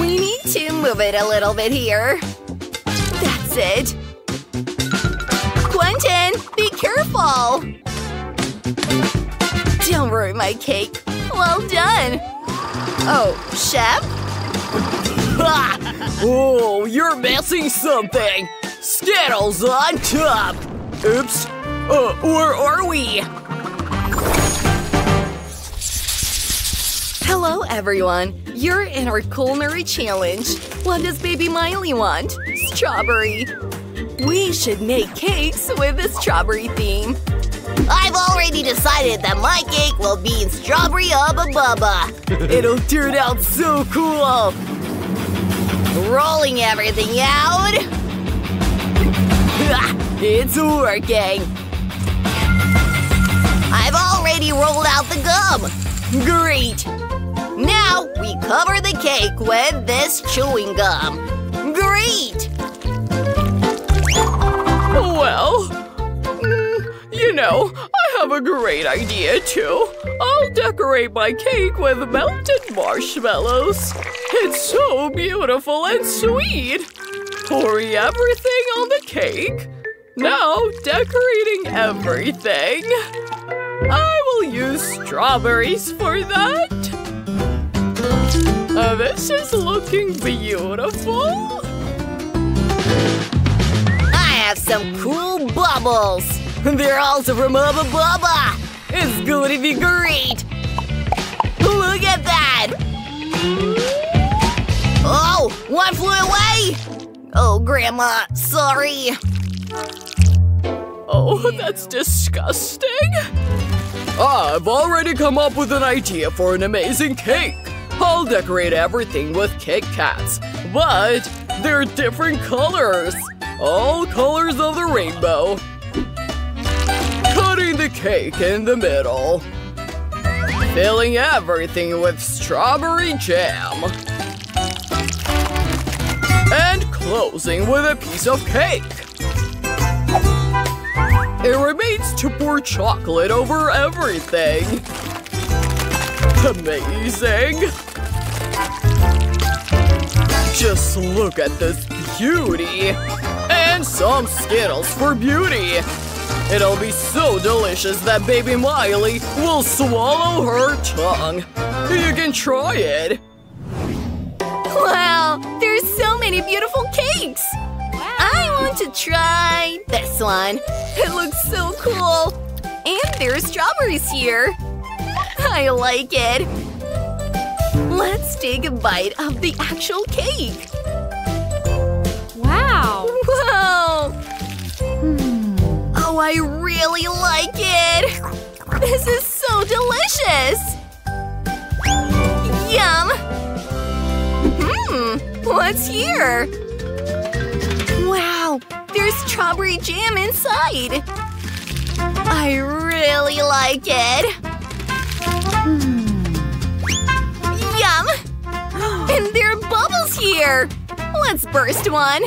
We need to move it a little bit here. That's it. Quentin, be careful! Don't ruin my cake. Well done. Oh, chef? oh, you're missing something! Skittles on top! Oops. Uh, where are we? Hello, everyone. You're in our culinary challenge. What does baby Miley want? Strawberry. We should make cakes with a strawberry theme. I've already decided that my cake will be in strawberry Hubba Bubba. It'll turn out so cool. Rolling everything out. it's working. I've already rolled out the gum. Great. Now we cover the cake with this chewing gum. Great! Well, mm, you know, I have a great idea too. I'll decorate my cake with melted marshmallows. It's so beautiful and sweet. Pour everything on the cake. Now decorating everything. I will use strawberries for that. Uh, this is looking beautiful. I have some cool bubbles. They're also from Hubba Bubba. It's going to be great. Look at that. Oh, one flew away. Oh, Grandma, sorry. Oh, that's disgusting. I've already come up with an idea for an amazing cake. I'll decorate everything with Kit Kats, but they're different colors. All colors of the rainbow. Cutting the cake in the middle. Filling everything with strawberry jam. And closing with a piece of cake. It remains to pour chocolate over everything. Amazing! Just look at this beauty! And some Skittles for beauty! It'll be so delicious that baby Miley will swallow her tongue! You can try it! Wow, there's so many beautiful cakes! I want to try this one. It looks so cool. And there's strawberries here. I like it. Let's take a bite of the actual cake. Wow! Whoa! Oh, I really like it! This is so delicious! Yum! Hmm, what's here? Wow, there's strawberry jam inside! I really like it! Yum! And there are bubbles here! Let's burst one!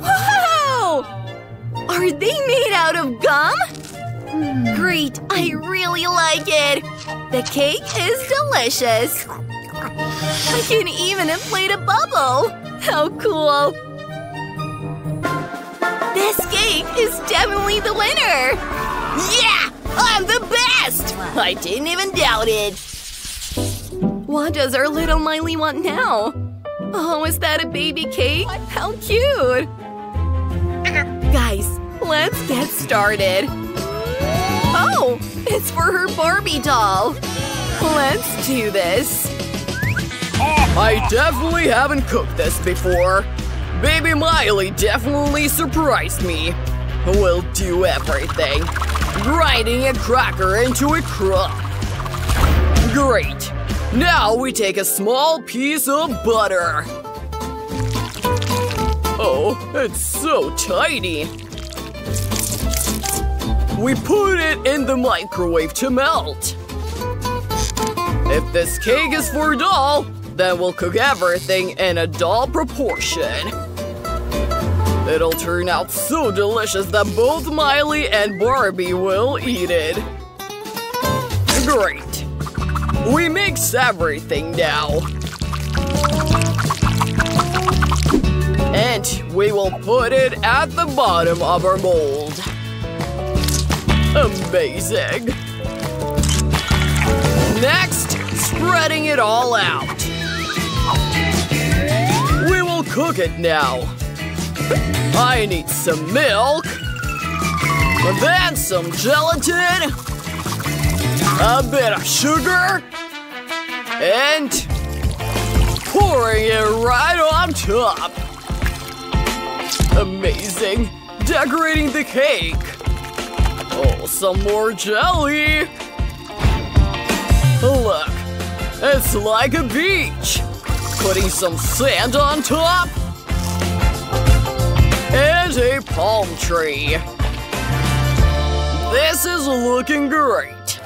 Wow! Are they made out of gum? Great, I really like it! The cake is delicious! I can even inflate a bubble! How cool! This cake is definitely the winner! Yeah! I'm the best! I didn't even doubt it. What does our little Miley want now? Oh, is that a baby cake? How cute! Guys, let's get started. Oh, it's for her Barbie doll. Let's do this. I definitely haven't cooked this before. Baby Miley definitely surprised me. We'll do everything. Grinding a cracker into a crumb. Great. Now we take a small piece of butter. Oh, it's so tiny. We put it in the microwave to melt. If this cake is for a doll, then we'll cook everything in a doll proportion. It'll turn out so delicious that both Miley and Barbie will eat it. Great. We mix everything now. And we will put it at the bottom of our mold. Amazing! Next, spreading it all out. We will cook it now. I need some milk. Then some gelatin. A bit of sugar. And pouring it right on top. Amazing. Decorating the cake. Oh, some more jelly. Look, it's like a beach. Putting some sand on top. And a palm tree. This is looking great.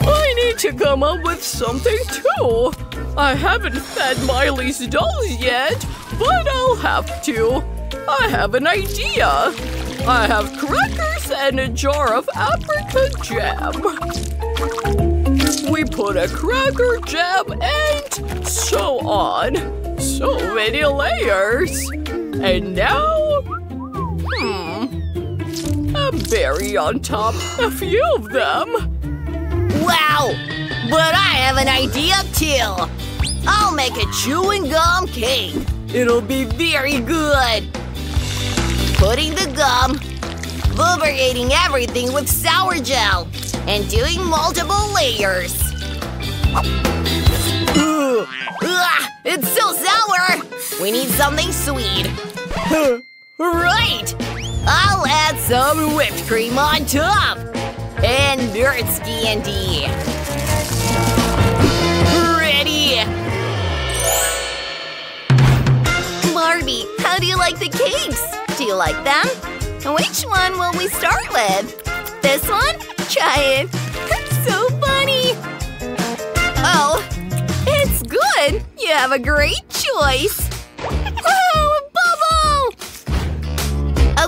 I need to come up with something too. I haven't fed Miley's dolls yet, but I'll have to. I have an idea. I have crackers and a jar of apricot jam. We put a cracker jam and so on. So many layers. And now, hmm, berry on top, a few of them. Wow! But I have an idea too! I'll make a chewing gum cake! It'll be very good! Putting the gum, lubricating everything with sour gel, and doing multiple layers. Ugh, ugh, it's so sour! We need something sweet. right! I'll add some whipped cream on top! And nerds candy! Ready! Barbie, how do you like the cakes? Do you like them? Which one will we start with? This one? Try it. That's so funny! Oh, it's good! You have a great choice!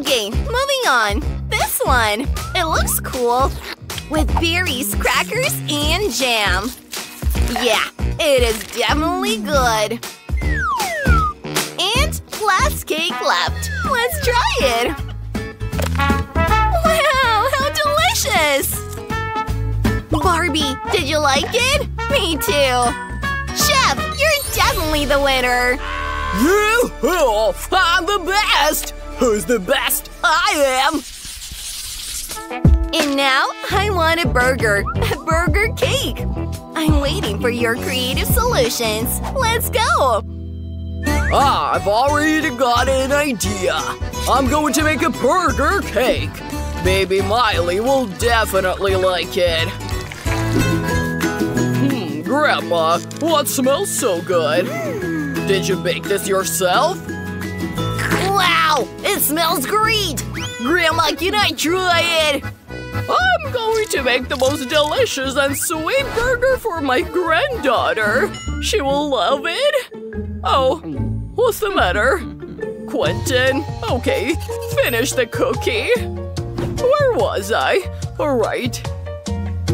Okay, moving on. This one. It looks cool. With berries, crackers, and jam. Yeah, it is definitely good. And last cake left. Let's try it. Wow, how delicious! Barbie, did you like it? Me too. Chef, you're definitely the winner. You! I'm the best! Who's the best? I am! And now, I want a burger. A burger cake. I'm waiting for your creative solutions. Let's go! Ah, I've already got an idea. I'm going to make a burger cake. Baby Miley will definitely like it. Hmm, Grandma, what smells so good? Did you bake this yourself? Wow! It smells great! Grandma, can I try it? I'm going to make the most delicious and sweet burger for my granddaughter. She will love it. Oh, what's the matter? Quentin, okay, finish the cookie. Where was I? Alright.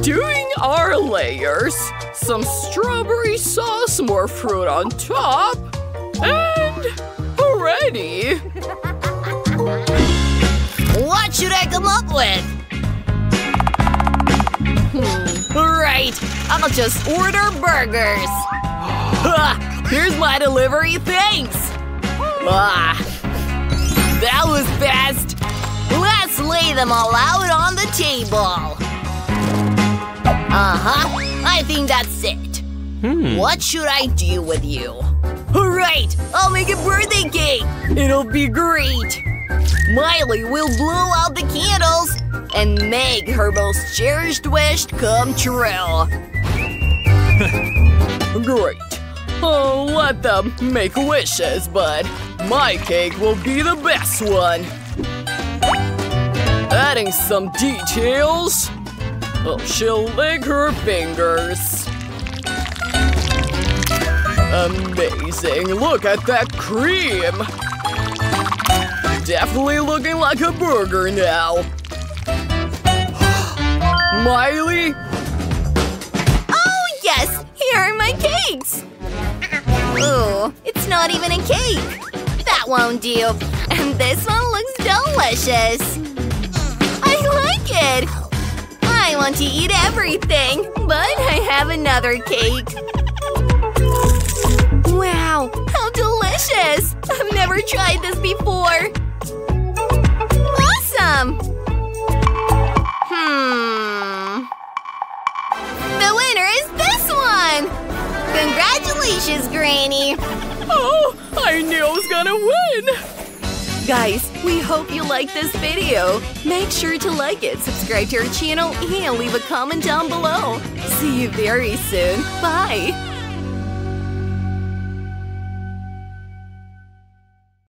Doing our layers. Some strawberry sauce, more fruit on top. And ready. What should I come up with? Hmm, right. I'll just order burgers. Here's my delivery, thanks. Ah, that was best. Let's lay them all out on the table. Uh-huh. I think that's it. What should I do with you? Alright, I'll make a birthday cake! It'll be great! Miley will blow out the candles and make her most cherished wish come true. Great. Oh, let them make wishes, but my cake will be the best one. Adding some details. Oh, she'll lick her fingers. Amazing. Look at that cream. Definitely looking like a burger now. Miley, Oh, yes! Here are my cakes? Ooh, it's not even a cake. That won't do. And this one looks delicious. I like it. I want to eat everything, but I have another cake. Wow, how delicious! I've never tried this before. Hmm. The winner is this one! Congratulations, Granny! Oh, I knew I was gonna win! Guys, we hope you liked this video. Make sure to like it, subscribe to our channel, and leave a comment down below. See you very soon. Bye!